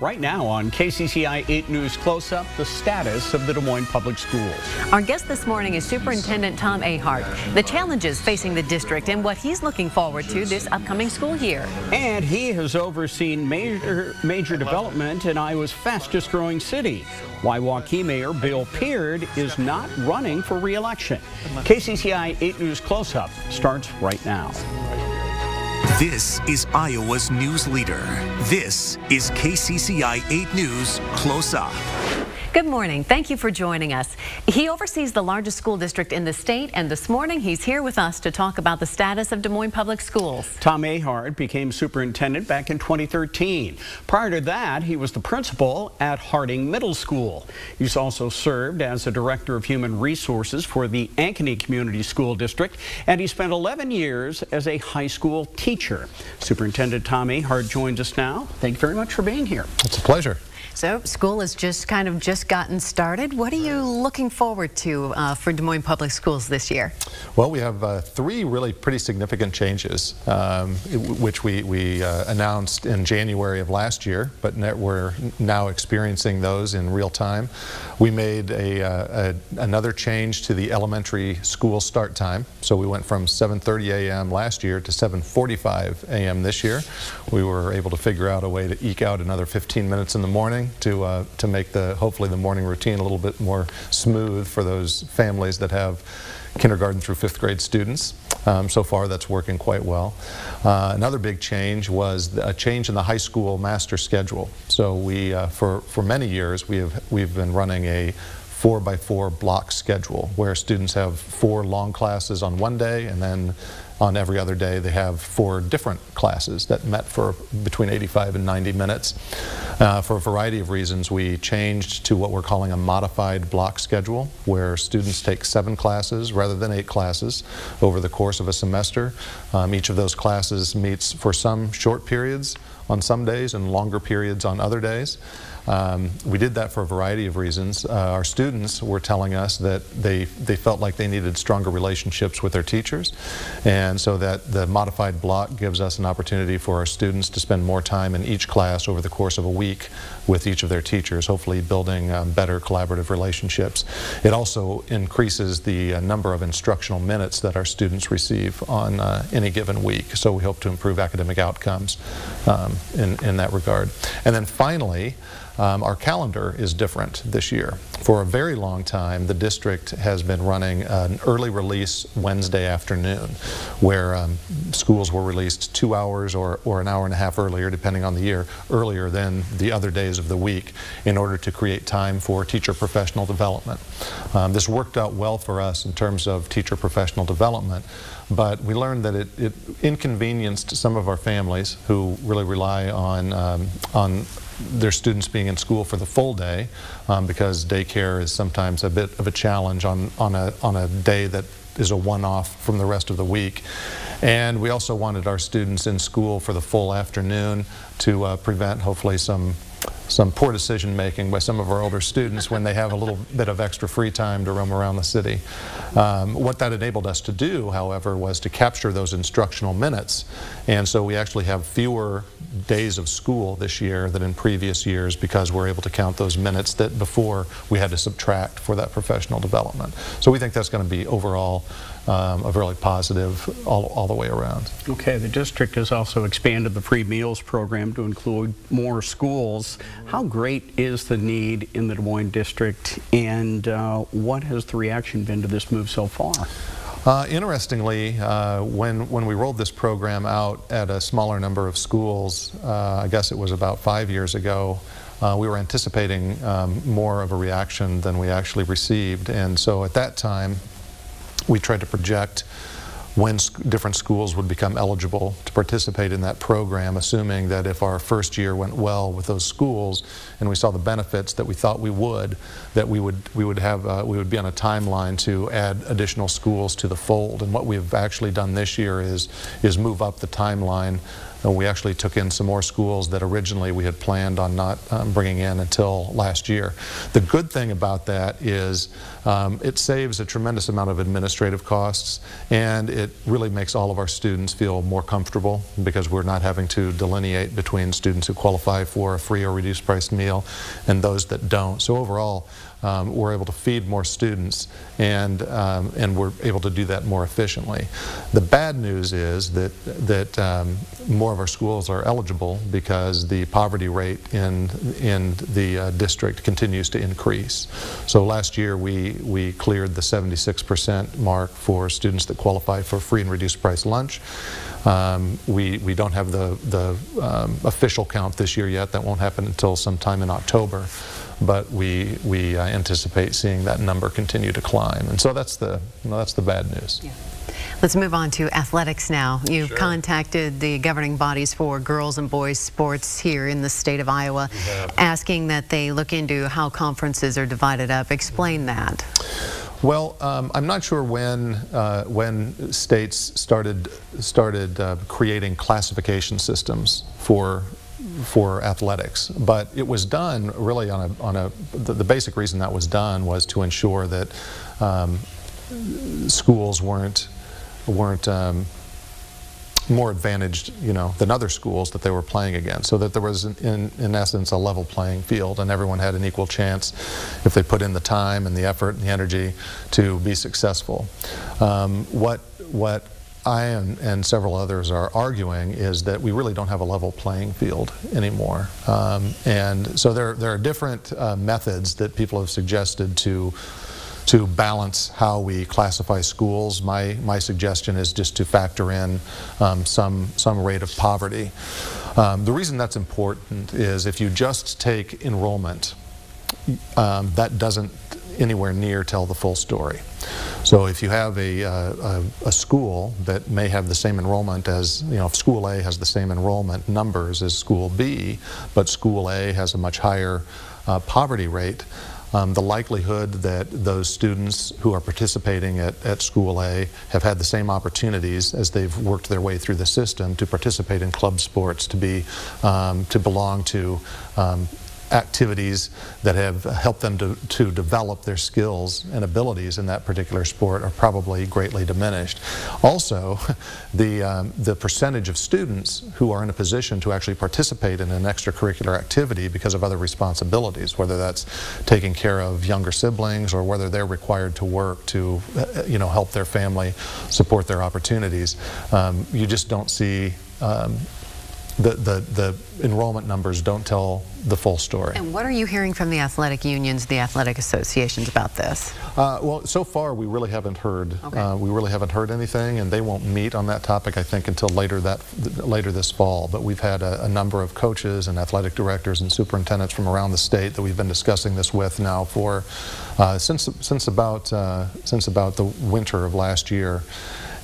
Right now on KCCI 8 News Close Up, the status of the Des Moines Public Schools. Our guest this morning is Superintendent Tom Ahart. The challenges facing the district and what he's looking forward to this upcoming school year. And he has overseen major, major development in Iowa's fastest growing city. Why Waukee Mayor Bill Peard is not running for re-election. KCCI 8 News Close Up starts right now. This is Iowa's news leader. This is KCCI 8 News Close Up. Good morning. Thank you for joining us. He oversees the largest school district in the state, and this morning he's here with us to talk about the status of Des Moines Public Schools. Tom Ahart became superintendent back in 2013. Prior to that, he was the principal at Harding Middle School. He's also served as a director of human resources for the Ankeny Community School District, and he spent 11 years as a high school teacher. Superintendent Tom Ahart joins us now. Thank you very much for being here. It's a pleasure. So school has just kind of just gotten started. What are you looking forward to uh, for Des Moines Public Schools this year? Well, we have uh, three really pretty significant changes, um, which we, we uh, announced in January of last year, but we're now experiencing those in real time. We made a, uh, a, another change to the elementary school start time. So we went from 7.30 a.m. last year to 7.45 a.m. this year. We were able to figure out a way to eke out another 15 minutes in the morning to, uh, to make the, hopefully the morning routine a little bit more smooth for those families that have kindergarten through fifth grade students. Um, so far that's working quite well. Uh, another big change was a change in the high school master schedule. So we, uh, for, for many years, we have, we've been running a four by four block schedule where students have four long classes on one day and then on every other day they have four different classes that met for between 85 and 90 minutes. Uh, for a variety of reasons, we changed to what we're calling a modified block schedule, where students take seven classes rather than eight classes over the course of a semester. Um, each of those classes meets for some short periods on some days and longer periods on other days. Um, we did that for a variety of reasons. Uh, our students were telling us that they, they felt like they needed stronger relationships with their teachers, and so that the modified block gives us an opportunity for our students to spend more time in each class over the course of a week with each of their teachers, hopefully building um, better collaborative relationships. It also increases the uh, number of instructional minutes that our students receive on uh, any given week, so we hope to improve academic outcomes um, in, in that regard. And then finally, um, our calendar is different this year. For a very long time, the district has been running an early release Wednesday afternoon, where um, schools were released two hours or, or an hour and a half earlier, depending on the year, earlier than the other days of the week in order to create time for teacher professional development. Um, this worked out well for us in terms of teacher professional development, but we learned that it, it inconvenienced some of our families who really rely on, um, on their students being in school for the full day um, because daycare is sometimes a bit of a challenge on, on, a, on a day that is a one-off from the rest of the week. And we also wanted our students in school for the full afternoon to uh, prevent hopefully some some poor decision making by some of our older students when they have a little bit of extra free time to roam around the city. Um, what that enabled us to do, however, was to capture those instructional minutes. And so we actually have fewer days of school this year than in previous years because we're able to count those minutes that before we had to subtract for that professional development. So we think that's going to be overall um, a really positive all, all the way around. Okay, the district has also expanded the free meals program to include more schools. How great is the need in the Des Moines district and uh, what has the reaction been to this move so far? Uh, interestingly, uh, when, when we rolled this program out at a smaller number of schools, uh, I guess it was about five years ago, uh, we were anticipating um, more of a reaction than we actually received. And so at that time, we tried to project when different schools would become eligible to participate in that program, assuming that if our first year went well with those schools and we saw the benefits that we thought we would, that we would we would have uh, we would be on a timeline to add additional schools to the fold. And what we've actually done this year is is move up the timeline We actually took in some more schools that originally we had planned on not um, bringing in until last year. The good thing about that is um, it saves a tremendous amount of administrative costs and it really makes all of our students feel more comfortable because we're not having to delineate between students who qualify for a free or reduced price meal and those that don't. So overall, um, we're able to feed more students and, um, and we're able to do that more efficiently. The bad news is that, that um, more of our schools are eligible because the poverty rate in, in the uh, district continues to increase. So last year we, we cleared the 76% mark for students that qualify for free and reduced price lunch. Um, we, we don't have the, the um, official count this year yet. That won't happen until sometime in October but we, we uh, anticipate seeing that number continue to climb. And so that's the, you know, that's the bad news. Yeah. Let's move on to athletics now. You've sure. contacted the governing bodies for girls and boys sports here in the state of Iowa, asking that they look into how conferences are divided up. Explain that. Well, um, I'm not sure when uh, when states started started uh, creating classification systems for for athletics. But it was done really on a, on a the, the basic reason that was done was to ensure that um, schools weren't, weren't um, more advantaged, you know, than other schools that they were playing against, so that there was, in, in essence, a level playing field, and everyone had an equal chance if they put in the time and the effort and the energy to be successful. Um, what what I and, and, several others are arguing is that we really don't have a level playing field anymore. Um, and so there, there are different uh, methods that people have suggested to to balance how we classify schools. My, my suggestion is just to factor in um, some, some rate of poverty. Um, the reason that's important is if you just take enrollment, um, that doesn't anywhere near tell the full story. So if you have a, uh, a, a, school that may have the same enrollment as, you know, if school A has the same enrollment numbers as school B, but school A has a much higher uh, poverty rate, um, the likelihood that those students who are participating at, at School A have had the same opportunities as they've worked their way through the system to participate in club sports, to be, um, to belong to um, activities that have helped them to, to develop their skills and abilities in that particular sport are probably greatly diminished. Also, the, um, the percentage of students who are in a position to actually participate in an extracurricular activity because of other responsibilities, whether that's taking care of younger siblings or whether they're required to work to uh, you know, help their family support their opportunities, um, you just don't see um, the, the, the enrollment numbers don't tell the full story. And what are you hearing from the athletic unions, the athletic associations about this? Uh, well, so far we really haven't heard. Okay. Uh, we really haven't heard anything, and they won't meet on that topic, I think, until later that later this fall. But we've had a, a number of coaches and athletic directors and superintendents from around the state that we've been discussing this with now for uh, since since about uh, since about the winter of last year.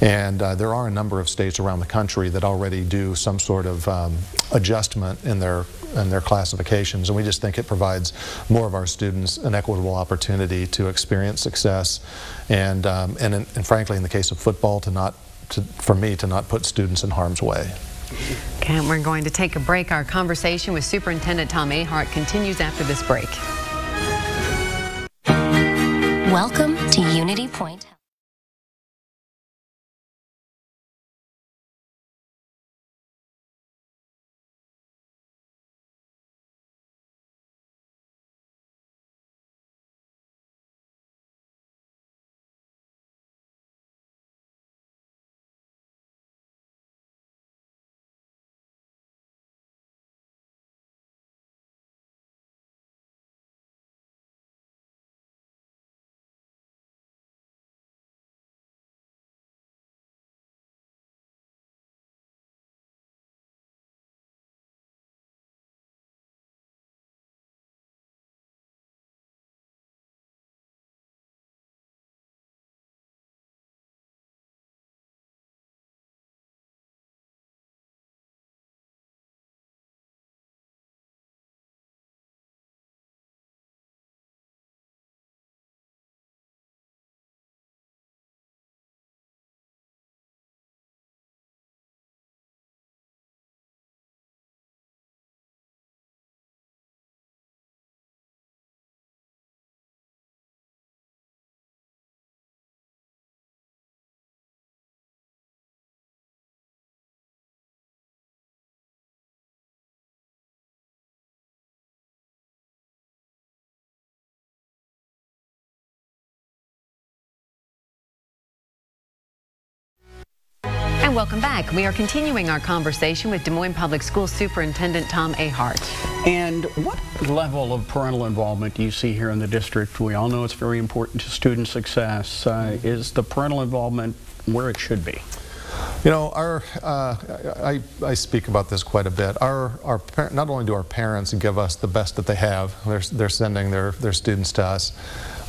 And uh, there are a number of states around the country that already do some sort of um, adjustment in their in their classifications, and we just think it provides more of our students an equitable opportunity to experience success, and um, and, in, and frankly, in the case of football, to not to, for me to not put students in harm's way. Okay, we're going to take a break. Our conversation with Superintendent Tom Ahart continues after this break. Welcome to Unity Point. And welcome back. We are continuing our conversation with Des Moines Public School Superintendent Tom Ahart. And what level of parental involvement do you see here in the district? We all know it's very important to student success. Uh, is the parental involvement where it should be? You know, our uh, I, I speak about this quite a bit. Our our not only do our parents give us the best that they have, they're they're sending their their students to us.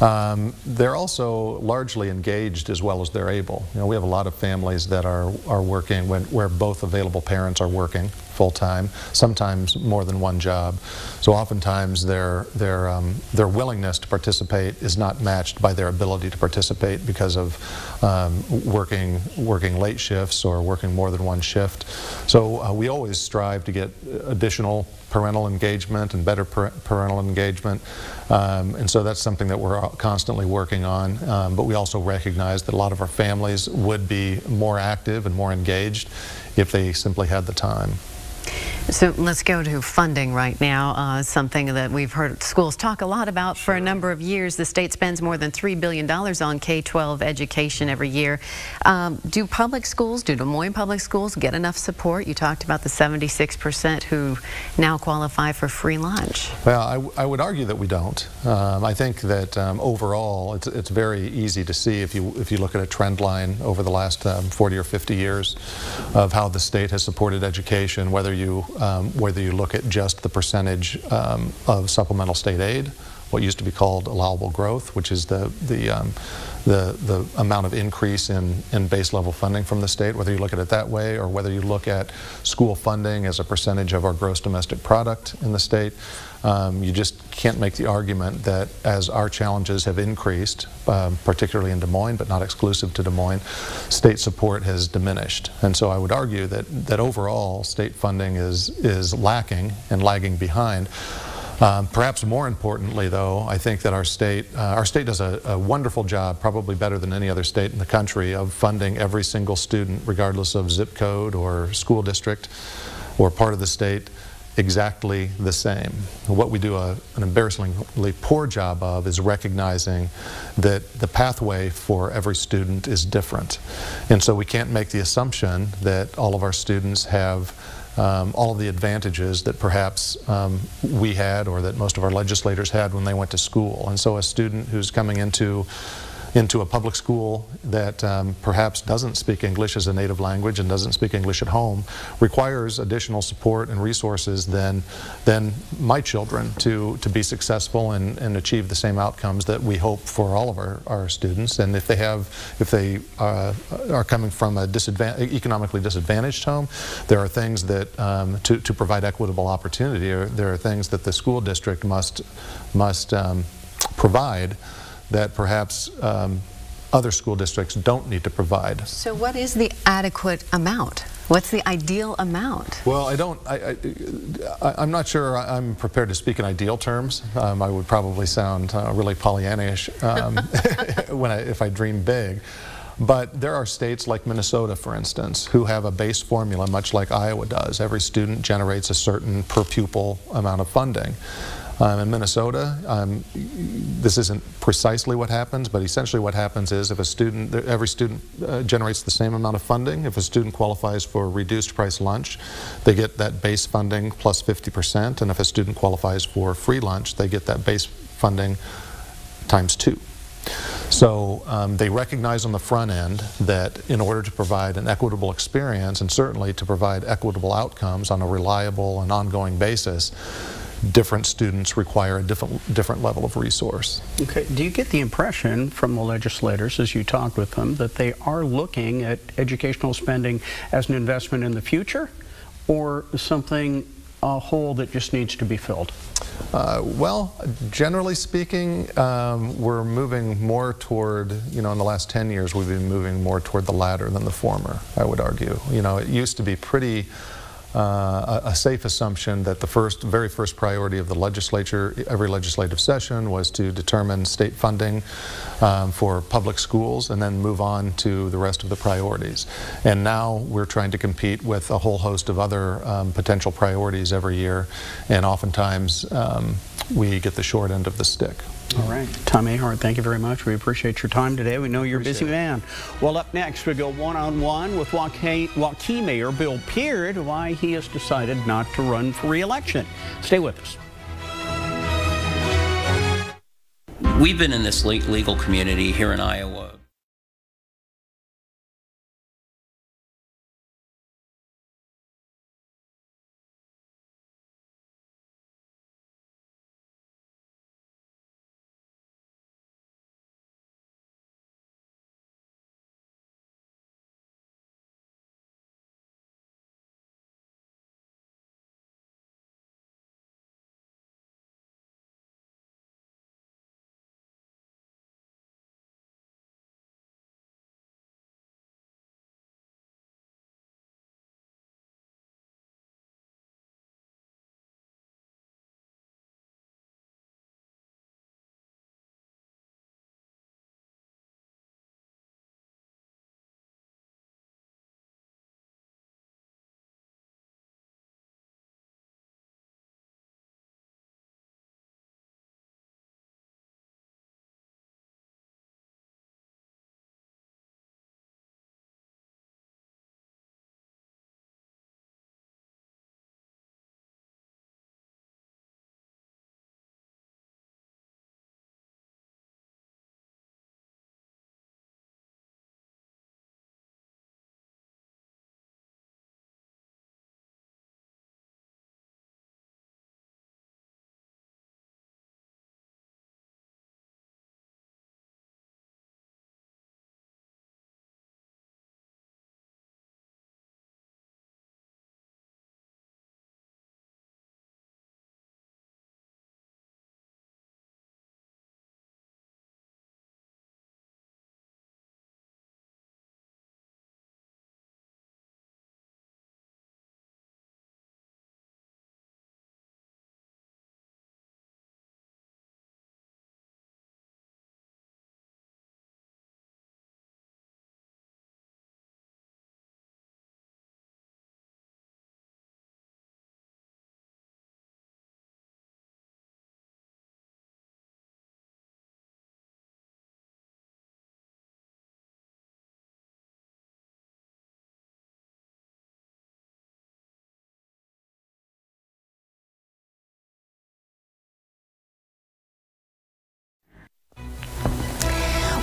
Um, they're also largely engaged as well as they're able. You know, we have a lot of families that are, are working when, where both available parents are working full time, sometimes more than one job. So oftentimes their, their, um, their willingness to participate is not matched by their ability to participate because of um, working, working late shifts or working more than one shift. So uh, we always strive to get additional parental engagement and better parental engagement. Um, and so that's something that we're constantly working on. Um, but we also recognize that a lot of our families would be more active and more engaged if they simply had the time. So let's go to funding right now, uh, something that we've heard schools talk a lot about for a number of years. The state spends more than $3 billion on K-12 education every year. Um, do public schools, do Des Moines public schools get enough support? You talked about the 76% who now qualify for free lunch. Well, I, I would argue that we don't. Um, I think that um, overall it's, it's very easy to see if you, if you look at a trend line over the last um, 40 or 50 years of how the state has supported education, whether you um, whether you look at just the percentage um, of supplemental state aid, what used to be called allowable growth, which is the, the, um, the, the amount of increase in, in base level funding from the state, whether you look at it that way or whether you look at school funding as a percentage of our gross domestic product in the state. Um, you just can't make the argument that as our challenges have increased, um, particularly in Des Moines, but not exclusive to Des Moines, state support has diminished. And so I would argue that, that overall state funding is, is lacking and lagging behind. Um, perhaps more importantly, though, I think that our state, uh, our state does a, a, wonderful job, probably better than any other state in the country, of funding every single student, regardless of zip code or school district or part of the state exactly the same. What we do a, an embarrassingly poor job of is recognizing that the pathway for every student is different. And so we can't make the assumption that all of our students have um, all of the advantages that perhaps um, we had or that most of our legislators had when they went to school. And so a student who's coming into into a public school that um, perhaps doesn't speak English as a native language and doesn't speak English at home requires additional support and resources than, than my children to, to be successful and, and achieve the same outcomes that we hope for all of our, our students. And if they have, if they uh, are coming from a disadvan economically disadvantaged home, there are things that, um, to, to provide equitable opportunity, there are things that the school district must, must um, provide that perhaps um, other school districts don't need to provide. So what is the adequate amount? What's the ideal amount? Well, I don't, I, I, am not sure I'm prepared to speak in ideal terms. Um, I would probably sound uh, really Pollyannish um, when I, if I dream big. But there are states like Minnesota, for instance, who have a base formula much like Iowa does. Every student generates a certain per pupil amount of funding. Um, in Minnesota, um, this isn't precisely what happens, but essentially what happens is if a student, every student uh, generates the same amount of funding. If a student qualifies for reduced price lunch, they get that base funding plus 50%, and if a student qualifies for free lunch, they get that base funding times two. So um, they recognize on the front end that in order to provide an equitable experience and certainly to provide equitable outcomes on a reliable and ongoing basis, different students require a different, different level of resource. Okay. Do you get the impression from the legislators as you talk with them that they are looking at educational spending as an investment in the future or something a hole that just needs to be filled? Uh, well, generally speaking, um, we're moving more toward, you know, in the last 10 years, we've been moving more toward the latter than the former, I would argue. You know, it used to be pretty uh, a, safe assumption that the first, very first priority of the legislature, every legislative session, was to determine state funding um, for public schools and then move on to the rest of the priorities. And now we're trying to compete with a whole host of other um, potential priorities every year, and oftentimes um, we get the short end of the stick. All right. Tom Ahart, thank you very much. We appreciate your time today. We know you're a busy man. Well, up next, we go one-on-one with Waukee, Waukee Mayor Bill Peard, why he has decided not to run for re-election. Stay with us. We've been in this legal community here in Iowa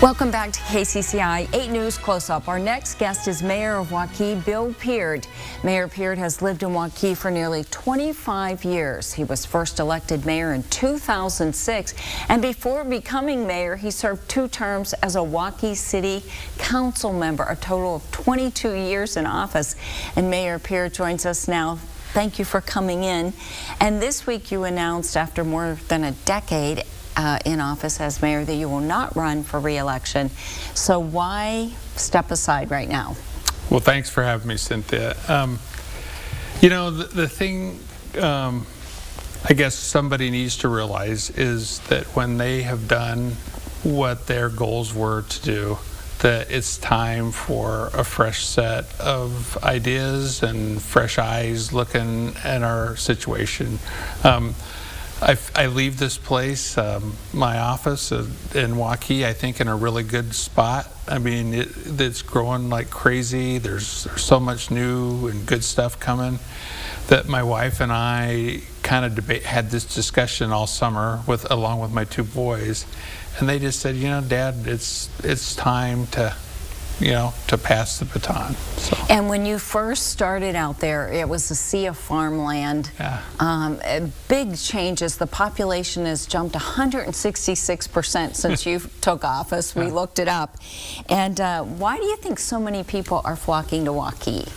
Welcome back to KCCI 8 News Close Up. Our next guest is Mayor of Waukee, Bill Peard. Mayor Peard has lived in Waukee for nearly 25 years. He was first elected mayor in 2006, and before becoming mayor, he served two terms as a Waukee City Council member, a total of 22 years in office. And Mayor Peard joins us now Thank you for coming in. And this week you announced after more than a decade uh, in office as mayor that you will not run for re-election. So why step aside right now? Well, thanks for having me, Cynthia. Um, you know, the, the thing um, I guess somebody needs to realize is that when they have done what their goals were to do, that it's time for a fresh set of ideas and fresh eyes looking at our situation. Um, I, I leave this place, um, my office uh, in Waukee, I think in a really good spot. I mean, it, it's growing like crazy. There's, there's so much new and good stuff coming that my wife and I kind of debate, had this discussion all summer with along with my two boys, and they just said, you know, Dad, it's it's time to you know, to pass the baton. So. And when you first started out there, it was a sea of farmland. Yeah. Um, eh, big changes. The population has jumped 166% since you took office. We yeah. looked it up. And uh, why do you think so many people are flocking to Waukee?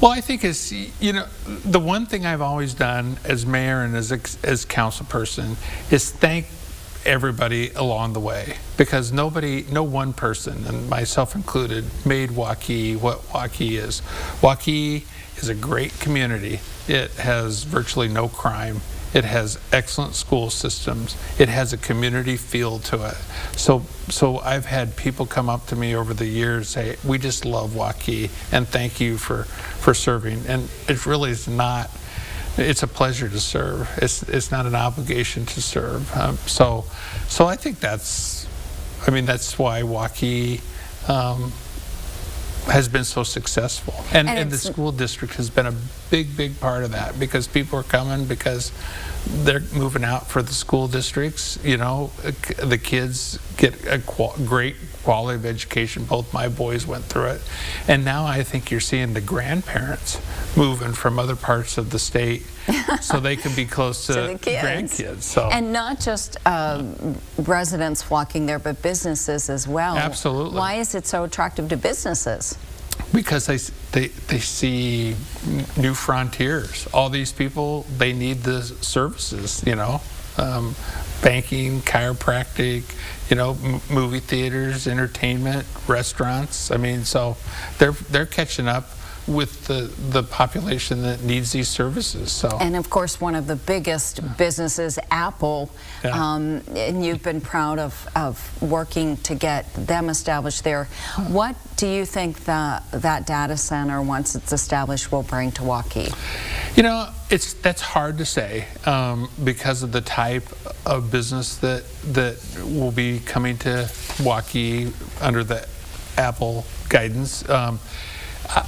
Well, I think it's, you know, the one thing I've always done as mayor and as, as council person is thank everybody along the way because nobody, no one person, and myself included, made Waukee what Waukee is. Waukee is a great community. It has virtually no crime. It has excellent school systems. It has a community feel to it. So, so I've had people come up to me over the years say, "We just love Waukee, and thank you for for serving." And it really is not it's a pleasure to serve. It's it's not an obligation to serve. Um, so so I think that's I mean that's why Waukee um, has been so successful, and, And and, the school district has been a big big part of that because people are coming because they're moving out for the school districts. You know, uh, the kids get a qual- great quality of education. Both my boys went through it, and now I think you're seeing the grandparents moving from other parts of the state so they can be close to, to the kids. grandkids. So And not just um, residents walking there, but businesses as well. Absolutely. Why is it so attractive to businesses? Because they, they they see new frontiers. All these people they need the services, you know, um, banking, chiropractic, you know, movie theaters, entertainment, restaurants. I mean, so they're they're catching up with the the population that needs these services. So And of course, one of the biggest businesses, Apple, Yeah. um, and you've been proud of, of working to get them established there. What do you think that that data center, once it's established, will bring to Waukee? You know, it's that's hard to say um, because of the type of business that that will be coming to Waukee under the Apple guidance. Um,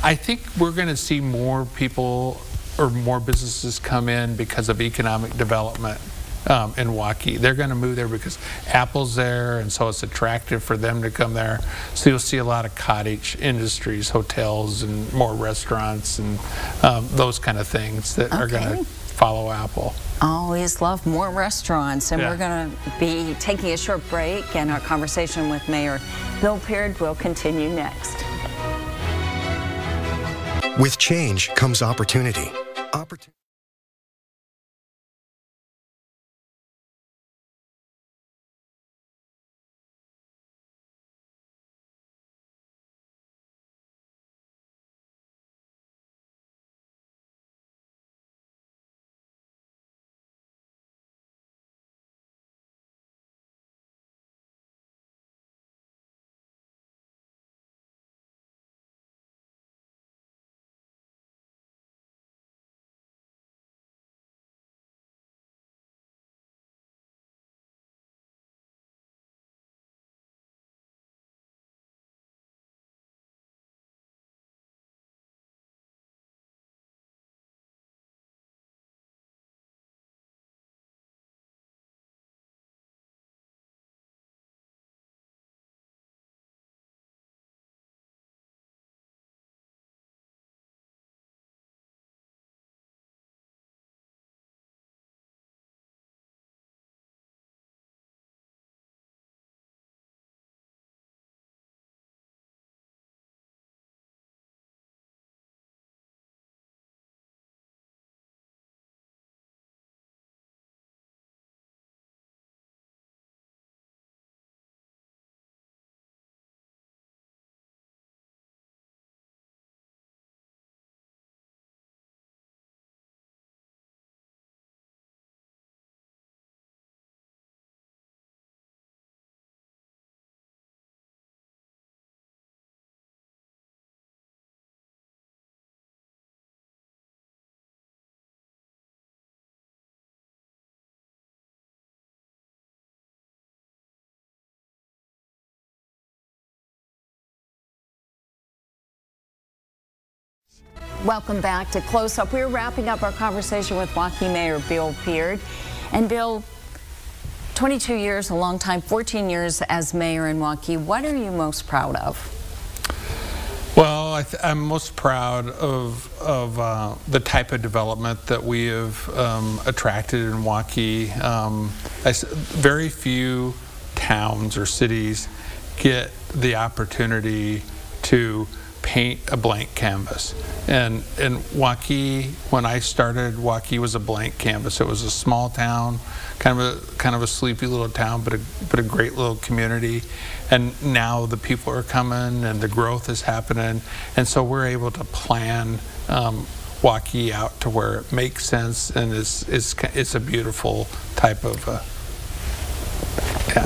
I think we're going to see more people or more businesses come in because of economic development um, in Waukee. They're going to move there because Apple's there, and so it's attractive for them to come there. So you'll see a lot of cottage industries, hotels, and more restaurants, and um, those kind of things that are going to follow Apple. Always love more restaurants, and Yeah. we're going to be taking a short break, and our conversation with Mayor Bill Peard will continue next. With change comes opportunity. Welcome back to Close Up. We're wrapping up our conversation with Waukee Mayor Bill Peard. And Bill, 22 years, a long time, 14 years as mayor in Waukee. What are you most proud of? Well, I I'm most proud of, of uh, the type of development that we have um, attracted in Waukee. Um, very few towns or cities get the opportunity to paint a blank canvas. And in Waukee, when I started, Waukee was a blank canvas. It was a small town, kind of a kind of a sleepy little town, but a but a great little community. And now the people are coming, and the growth is happening, and so we're able to plan um, Waukee out to where it makes sense, and it's it's it's a beautiful type of. Uh,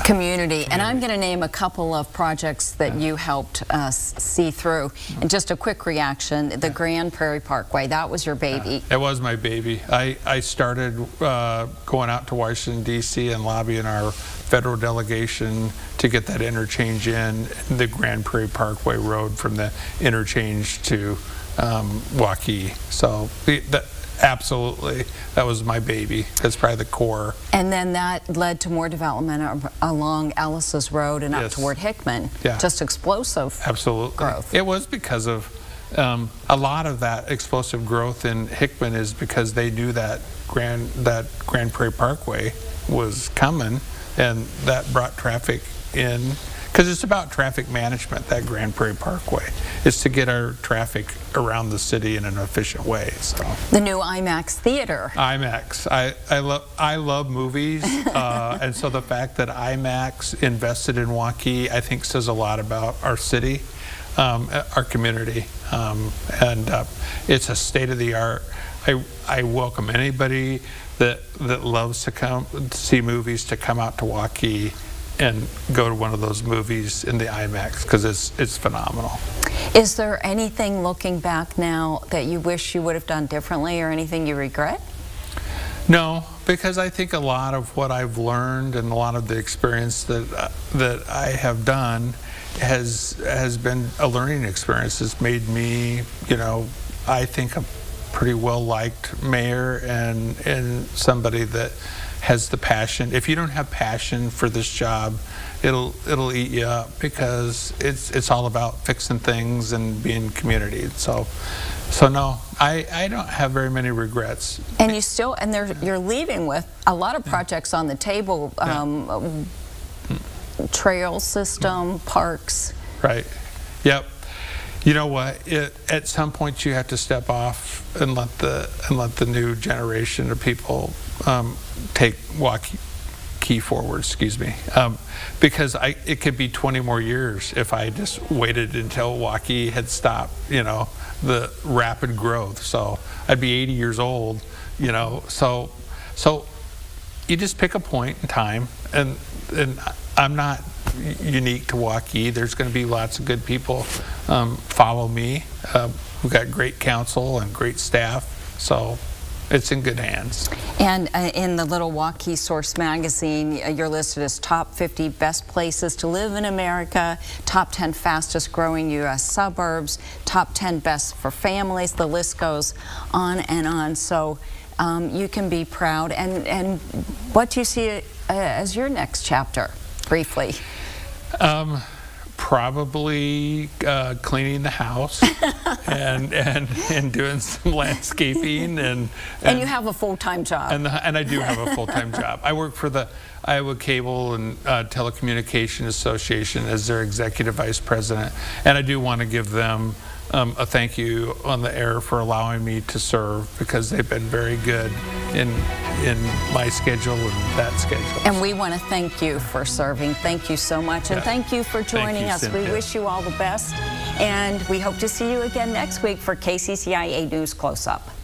community. And I'm going to name a couple of projects that you helped us see through. And just a quick reaction, the Grand Prairie Parkway, that was your baby. It was my baby. I, I started uh, going out to Washington, D.C. and lobbying our federal delegation to get that interchange in the Grand Prairie Parkway Road from the interchange to um, Waukee. So the, that, absolutely, that was my baby. That's probably the core. And then that led to more development along Alice's Road and up toward Hickman. Yeah. Just explosive. Absolutely. growth. It was because of um, a lot of that explosive growth in Hickman is because they knew that Grand that Grand Prairie Parkway was coming, and that brought traffic in. Because it's about traffic management, that Grand Prairie Parkway. It's to get our traffic around the city in an efficient way. So. The new IMAX Theater. IMAX. I, I love I love movies, uh, and so the fact that IMAX invested in Waukee, I think, says a lot about our city, um, our community, um, and uh, it's a state of the art. I I welcome anybody that that loves to come see movies to come out to Waukee and go to one of those movies in the IMAX because it's it's phenomenal. Is there anything looking back now that you wish you would have done differently or anything you regret? No, because I think a lot of what I've learned and a lot of the experience that uh, that I have done has has been a learning experience. It's made me, you know, I think a pretty well liked mayor and and somebody that has the passion. If you don't have passion for this job, it'll it'll eat you up because it's it's all about fixing things and being community. So so no, I, I don't have very many regrets. And you still, and there, you're leaving with a lot of projects on the table, um, trail system, parks. Right. Yep. You know what? It, at some point, you have to step off and let the and let the new generation of people um, take walk key forward. Excuse me, um, because I it could be 20 more years if I just waited until Waukee had stopped. You know, the rapid growth. So I'd be 80 years old. You know, so so you just pick a point in time, and and I'm not unique to Waukee. There's going to be lots of good people um, follow me. Uh, we've got great council and great staff, so it's in good hands. And uh, in the Little Waukee Source magazine, uh, you're listed as top 50 best places to live in America, top 10 fastest growing U.S. suburbs, top 10 best for families. The list goes on and on. So um, you can be proud. And, and what do you see uh, as your next chapter, briefly? Um, probably uh, cleaning the house and, and and doing some landscaping and and, And you have a full-time job. and, the, and I do have a full-time job. I work for the Iowa Cable and uh, Telecommunication Association as their executive vice president, and I do want to give them um, a thank you on the air for allowing me to serve because they've been very good in in my schedule and that schedule. And we want to thank you for serving. Thank you so much. And Yeah. thank you for joining you, us. We wish you all the best. And we hope to see you again next week for KCCI 8 News Close Up.